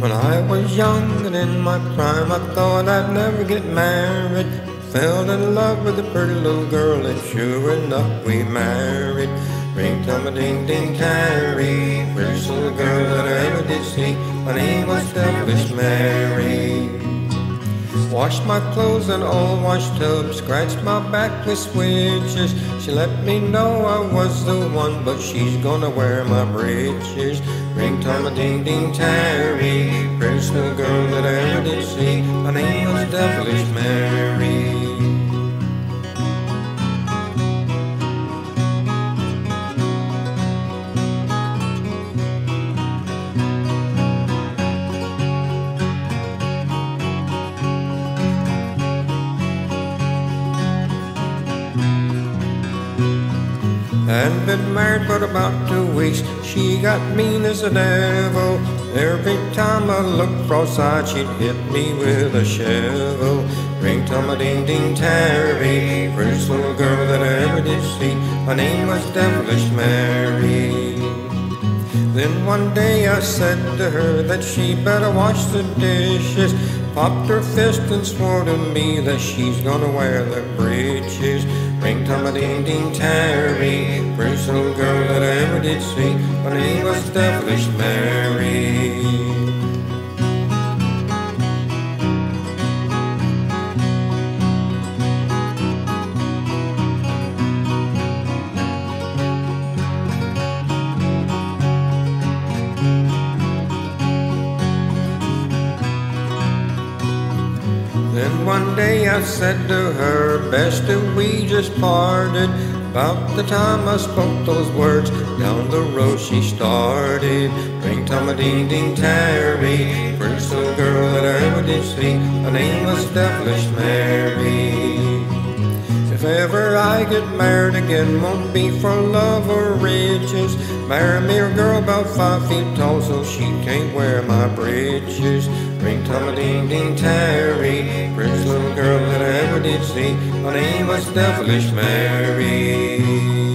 When I was young and in my prime, I thought I'd never get married. Fell in love with a pretty little girl, and sure enough, we married. Ring tum a ding ding tarry, first little girl that I ever did see. My name was Devilish Mary. Washed my clothes in old wash tub, scratched my back with switches. She let me know I was the one, but she's gonna wear my breeches. Ring time a ding ding tarry, prettiest little girl that I ever did see. My name was Devilish. Hadn't been married but about two weeks. She got mean as a devil. Every time I looked cross-eyed, she'd hit me with a shovel. Ring tum a ding ding tarry, first little girl that I ever did see. My name was Devilish Mary. Then one day I said to her that she better wash the dishes. Popped her fist and swore to me that she's gonna wear the breeches. Ring tum a ding ding tarry, first little girl that I ever did see. My name was Devilish Mary. Then one day I said to her, best if we just parted. About the time I spoke those words, down the road she started. Ring a ding ding Terry, first little girl that I ever did see. Her name was Devilish Mary. If ever I get married again, won't be for love or riches. Marry me a girl about five feet tall so she can't wear my breeches. Ring tum a ding ding tarry, prettiest little girl that I ever did see. Her name was Devilish Mary.